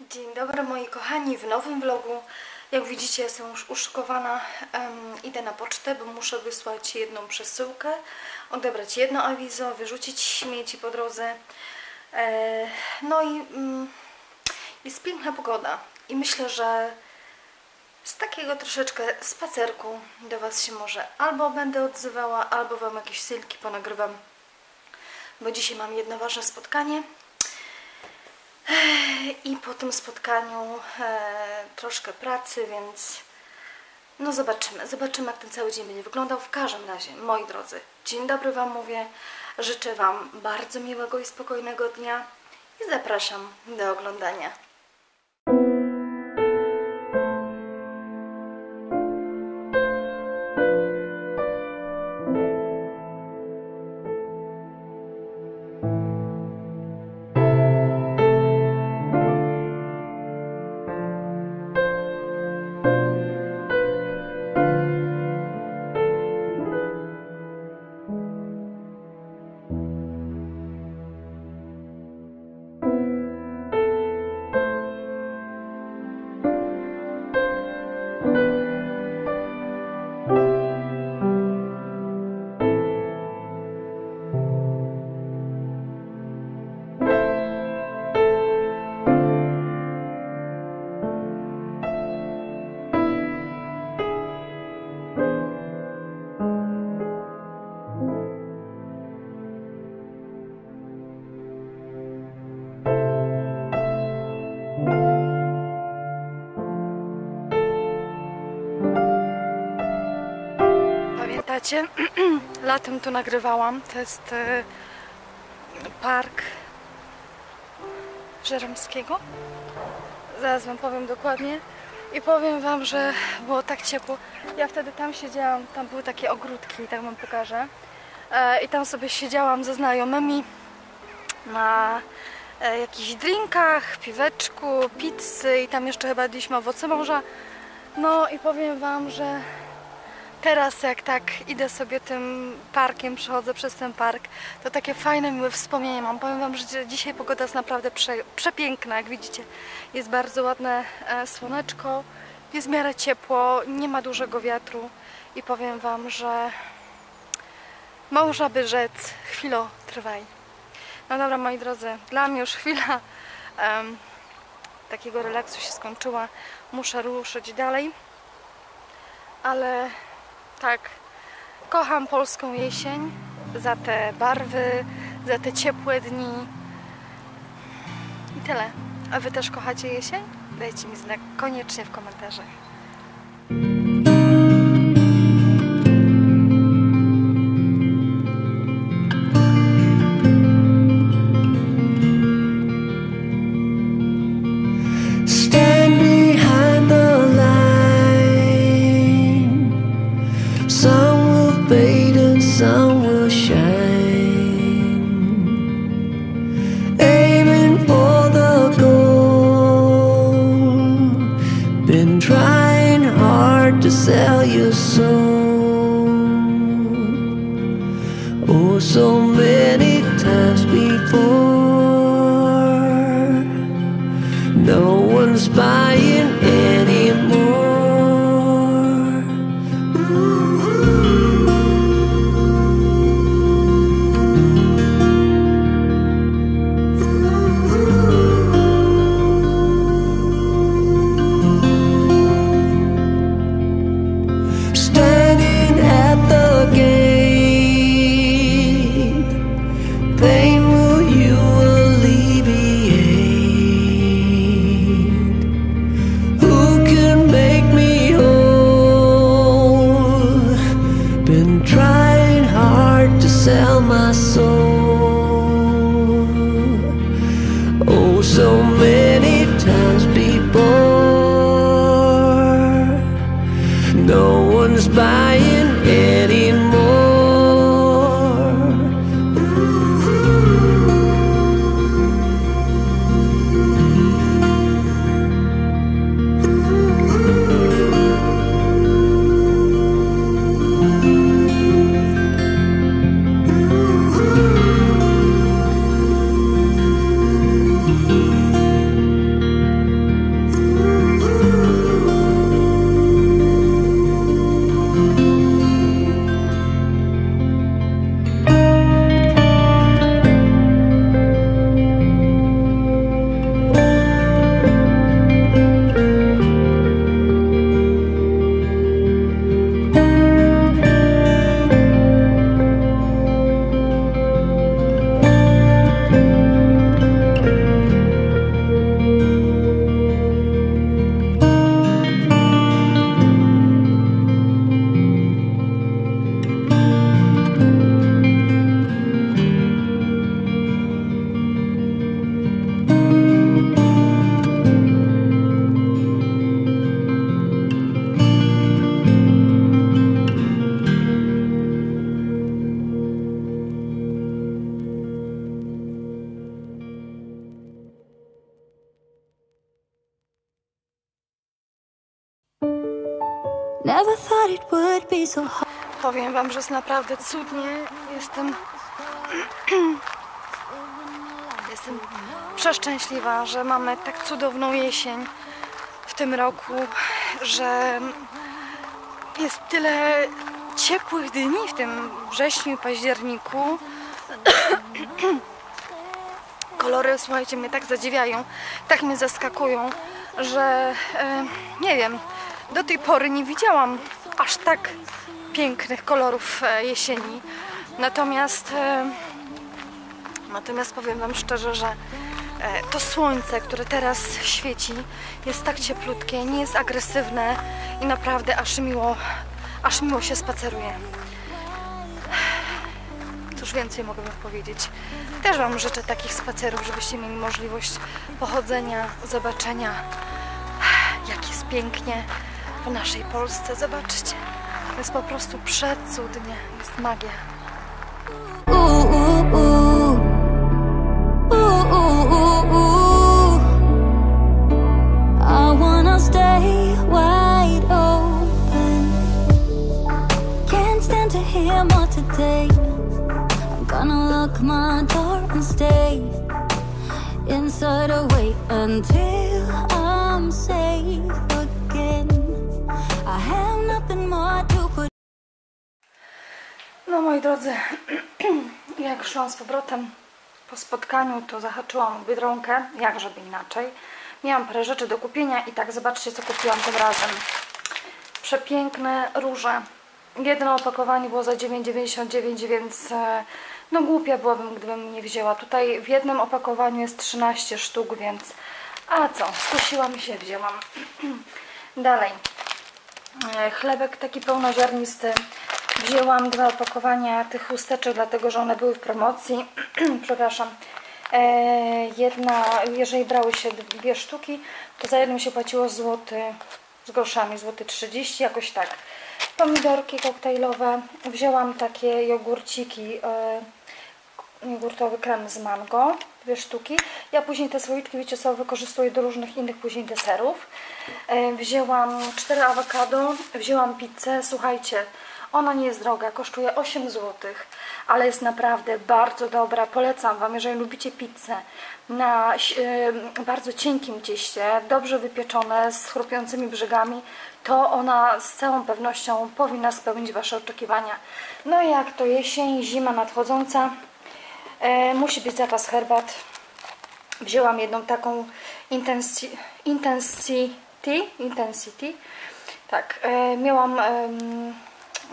Dzień dobry moi kochani, w nowym vlogu. Jak widzicie jestem już uszykowana, um, idę na pocztę, bo muszę wysłać jedną przesyłkę, odebrać jedno awizo, wyrzucić śmieci po drodze. E, no i mm, jest piękna pogoda i myślę, że z takiego troszeczkę spacerku do Was się może albo będę odzywała, albo Wam jakieś sylki ponagrywam, bo dzisiaj mam jedno ważne spotkanie i po tym spotkaniu e, troszkę pracy, więc no zobaczymy. Zobaczymy, jak ten cały dzień będzie wyglądał. W każdym razie, moi drodzy, dzień dobry Wam mówię. Życzę Wam bardzo miłego i spokojnego dnia i zapraszam do oglądania. Pamiętacie? Latem tu nagrywałam. To jest e, park Żeromskiego. Zaraz Wam powiem dokładnie. I powiem Wam, że było tak ciepło. Ja wtedy tam siedziałam, tam były takie ogródki, tak Wam pokażę. E, I tam sobie siedziałam ze znajomymi na e, jakichś drinkach, piweczku, pizzy i tam jeszcze chyba jedliśmy owoce morza. No i powiem Wam, że teraz jak tak idę sobie tym parkiem, przechodzę przez ten park, to takie fajne, miłe wspomnienie mam. Powiem Wam, że dzisiaj pogoda jest naprawdę prze, przepiękna, jak widzicie. Jest bardzo ładne e, słoneczko, jest w miarę ciepło, nie ma dużego wiatru i powiem Wam, że można by rzec chwilo trwaj. No dobra, moi drodzy, dla mnie już chwila takiego relaksu się skończyła. Muszę ruszyć dalej, ale tak, kocham polską jesień za te barwy, za te ciepłe dni i tyle. A Wy też kochacie jesień? Dajcie mi znak koniecznie w komentarzach. No Never thought it would be so. Powiem wam, że jest naprawdę cudnie. Jestem. Jestem przeszczęśliwa, że mamy tak cudowną jesień w tym roku, że jest tyle ciepłych dni w tym wrześniu październiku. Kolory, słuchajcie, mnie tak zadziwiają, tak mnie zaskakują, że e, nie wiem, do tej pory nie widziałam aż tak pięknych kolorów e, jesieni. Natomiast e, natomiast powiem wam szczerze, że e, to słońce, które teraz świeci, jest tak cieplutkie, nie jest agresywne i naprawdę aż miło, aż miło się spaceruje. Cóż więcej mogę wam powiedzieć. Też wam życzę takich spacerów, żebyście mieli możliwość pochodzenia, zobaczenia, jak jest pięknie I wanna stay wide open. Can't stand to hear more Today, I'm gonna lock my door and stay inside. I'll wait until I drodzy, jak szłam z powrotem po spotkaniu, to zahaczyłam o Biedronkę, jak żeby inaczej. Miałam parę rzeczy do kupienia i tak zobaczcie co kupiłam tym razem. Przepiękne róże. Jedno opakowanie było za 9,99, więc e, no głupia byłabym, gdybym nie wzięła. Tutaj w jednym opakowaniu jest 13 sztuk, więc a co, skusiłam się, wzięłam. Dalej. E, Chlebek taki pełnoziarnisty. Wzięłam dwa opakowania tych chusteczek, dlatego że one były w promocji. Przepraszam. E, Jedna, jeżeli brały się dwie sztuki, to za jedną się płaciło złoty z groszami, złoty 30, jakoś tak. Pomidorki koktajlowe. Wzięłam takie jogurciki, e, jogurtowy krem z mango, dwie sztuki. Ja później te słoiczki, wiecie co, wykorzystuję do różnych innych później deserów. E, Wzięłam cztery awokado, wzięłam pizzę, słuchajcie, ona nie jest droga, kosztuje 8 zł, ale jest naprawdę bardzo dobra. Polecam Wam, jeżeli lubicie pizzę na e, bardzo cienkim cieście, dobrze wypieczone, z chrupiącymi brzegami, to ona z całą pewnością powinna spełnić Wasze oczekiwania. No i jak to jesień, zima nadchodząca, e, musi być zapas herbat. Wzięłam jedną taką intensi, intensity, intensity. Tak, e, miałam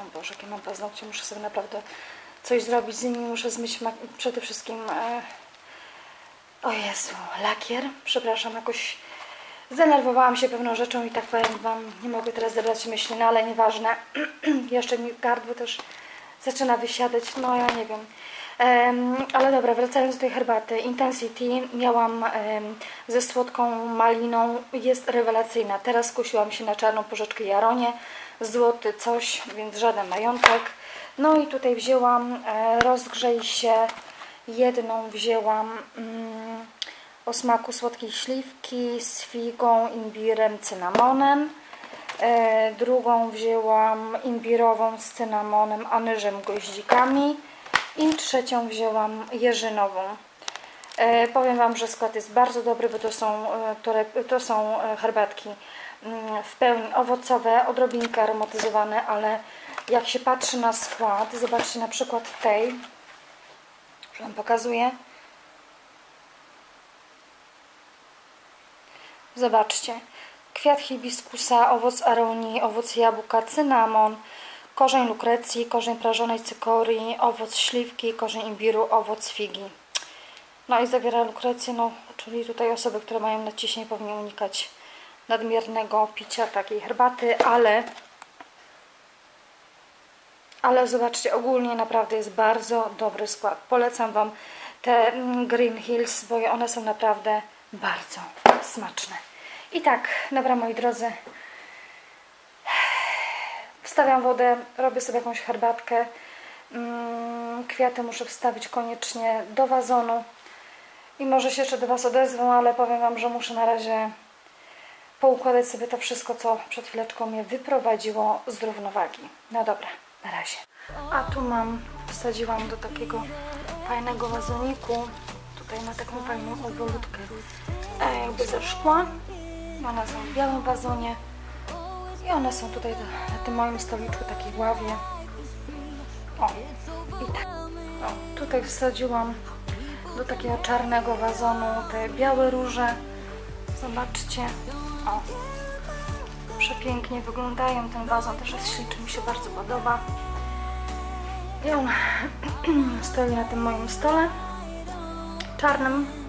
o Boże, jakie mam paznokcie, muszę sobie naprawdę coś zrobić z nimi, muszę zmyć przede wszystkim e, o Jezu, lakier, przepraszam, jakoś zdenerwowałam się pewną rzeczą i tak powiem Wam, nie mogę teraz zebrać myśli, no ale nieważne, jeszcze mi gardło też zaczyna wysiadać, no ja nie wiem. Em, ale dobra, wracając do tej herbaty, Intensity miałam em, ze słodką maliną, jest rewelacyjna. Teraz skusiłam się na czarną porzeczkę Jaronie, złoty coś, więc żaden majątek. No i tutaj wzięłam, e, rozgrzej się, jedną wzięłam mm, o smaku słodkiej śliwki z figą, imbirem, cynamonem. E, drugą wzięłam imbirową z cynamonem, anyżem, goździkami. I trzecią wzięłam jeżynową. E, powiem Wam, że skład jest bardzo dobry, bo to są, e, to, są e, herbatki mm, w pełni owocowe, odrobinkę aromatyzowane, ale jak się patrzy na skład, zobaczcie na przykład tej, że Wam pokazuję. Zobaczcie. Kwiat hibiskusa, owoc aronii, owoc jabłka, cynamon, korzeń lukrecji, korzeń prażonej cykorii, owoc śliwki, korzeń imbiru, owoc figi. No i zawiera lukrecję, no, czyli tutaj osoby, które mają nadciśnienie powinny unikać nadmiernego picia takiej herbaty, ale ale zobaczcie, ogólnie naprawdę jest bardzo dobry skład. Polecam Wam te mm, Green Hills, bo one są naprawdę bardzo smaczne. I tak, dobra moi drodzy, wstawiam wodę, robię sobie jakąś herbatkę. Mm, Kwiaty muszę wstawić koniecznie do wazonu. I może się jeszcze do Was odezwę, ale powiem Wam, że muszę na razie poukładać sobie to wszystko, co przed chwileczką mnie wyprowadziło z równowagi. No dobra, na razie. A tu mam, wsadziłam do takiego fajnego wazoniku, tutaj na taką fajną obwolutkę, e, jakby ze szkła. One są w białym wazonie i one są tutaj na tym moim stoliczku, takiej ławie. O, i tak. O, tutaj wsadziłam do takiego czarnego wazonu te białe róże. Zobaczcie. O, przepięknie wyglądają. Ten wazon też jest śliczny, mi się bardzo podoba. I on stoi na tym moim stole czarnym.